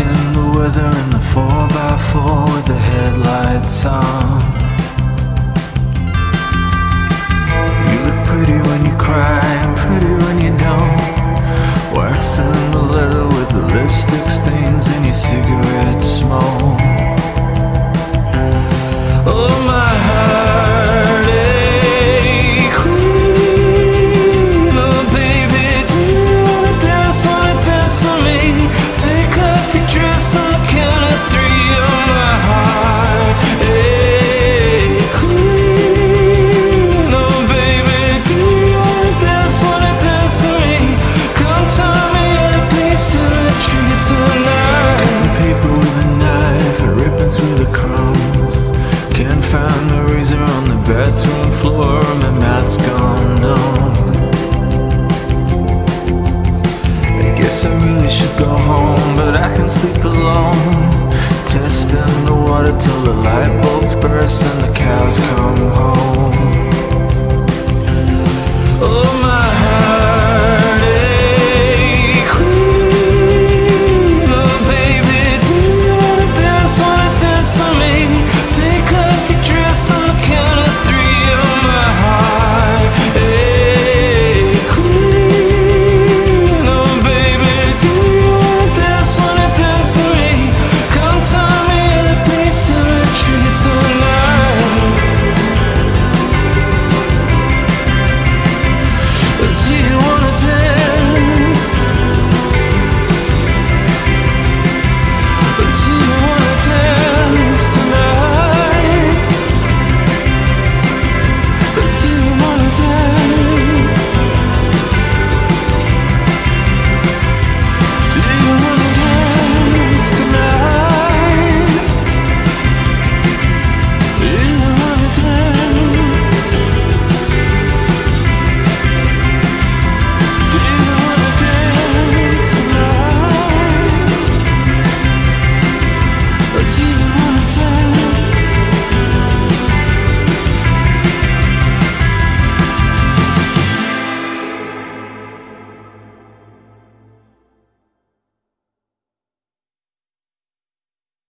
Watching the weather in the 4x4 with the headlights on. You look pretty when you cry and pretty when you don't. Waxing the leather with the lipstick stains in your cigarette smoke. Should go home, but I can sleep alone. Testing the water till the light bulbs burst and the cows